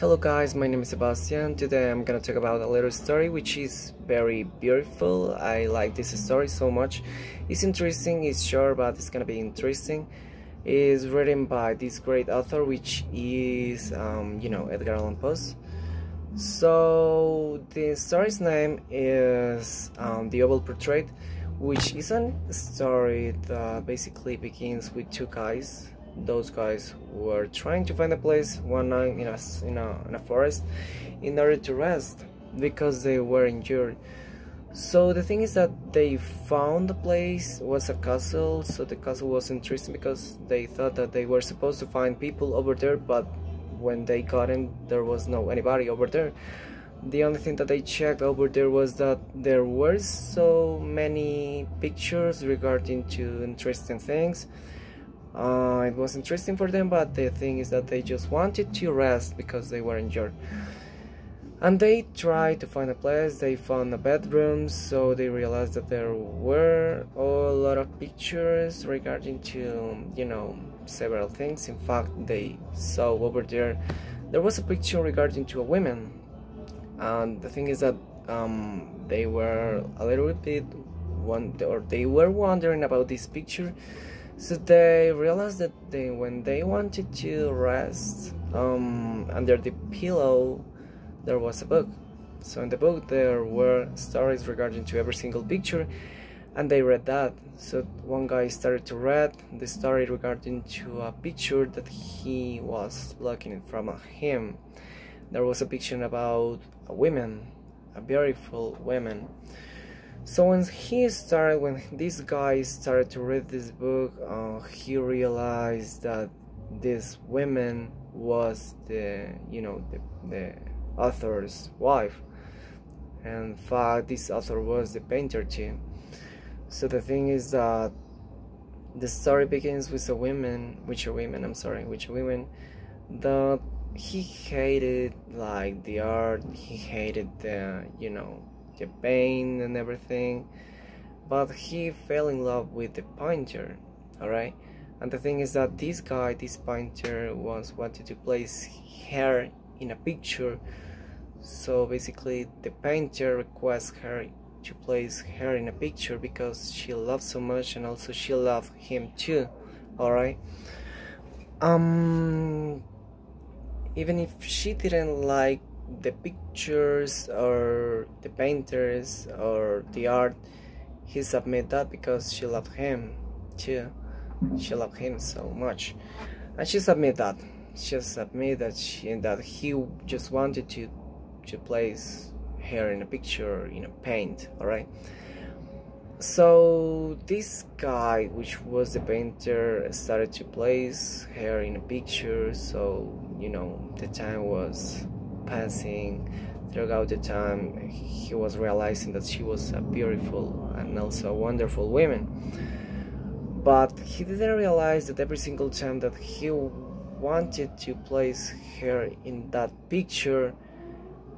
Hello guys, my name is Sebastian. Today I'm gonna talk about a little story which is very beautiful. I like this story so much. It's interesting, it's short, but it's gonna be interesting. It's written by this great author which is, um, you know, Edgar Allan Poe. So the story's name is um, The Oval Portrait, which is a story that basically begins with two guys those guys were trying to find a place one night in a, in a, in a forest in order to rest because they were injured. So the thing is that they found the place was a castle so the castle was interesting because they thought that they were supposed to find people over there but when they got in there was no anybody over there. The only thing that they checked over there was that there were so many pictures regarding to interesting things uh, it was interesting for them but the thing is that they just wanted to rest because they were injured. And they tried to find a place they found a bedroom so they realized that there were a lot of pictures regarding to you know several things. In fact they saw over there there was a picture regarding to a woman. And the thing is that um, they were a little bit one or they were wondering about this picture so they realized that they, when they wanted to rest um, under the pillow, there was a book. So in the book there were stories regarding to every single picture, and they read that. So one guy started to read the story regarding to a picture that he was looking from him. There was a picture about a woman, a beautiful woman so when he started when this guy started to read this book uh, he realized that this woman was the you know the, the author's wife. And in fact this author was the painter too. So the thing is that the story begins with a woman which a woman i'm sorry which a woman that he hated like the art he hated the you know pain and everything but he fell in love with the painter alright? And the thing is that this guy this painter once wanted to place her in a picture. So basically the painter requests her to place her in a picture because she loves so much and also she loved him too alright? Um even if she didn't like the pictures or the painters or the art he submit that because she loved him. Too she loved him so much. And she submit that. She submit that she that he just wanted to to place her in a picture in a paint all right so this guy which was the painter started to place her in a picture. So you know the time was passing throughout the time he was realizing that she was a beautiful and also a wonderful woman. But he didn't realize that every single time that he wanted to place her in that picture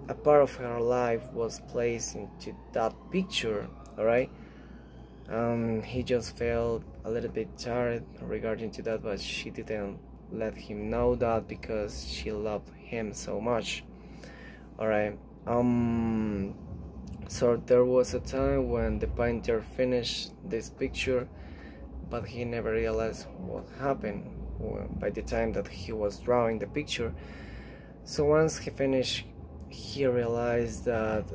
a part of her life was placed into that picture alright um, he just felt a little bit tired regarding to that but she didn't let him know that because she loved him so much Alright, um, so there was a time when the painter finished this picture, but he never realized what happened by the time that he was drawing the picture. So once he finished, he realized that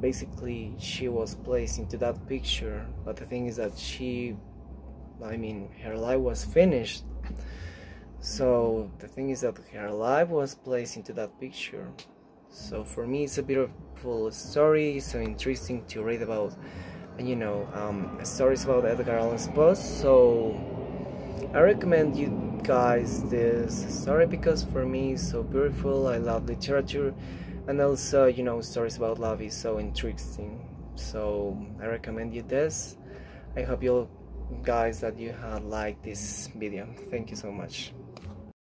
basically she was placed into that picture, but the thing is that she, I mean, her life was finished. So the thing is that her life was placed into that picture so for me it's a beautiful story so interesting to read about you know um, stories about Edgar Allan Poe. So I recommend you guys this story because for me it's so beautiful. I love literature and also you know stories about love is so interesting. So I recommend you this. I hope you guys that you had liked this video. Thank you so much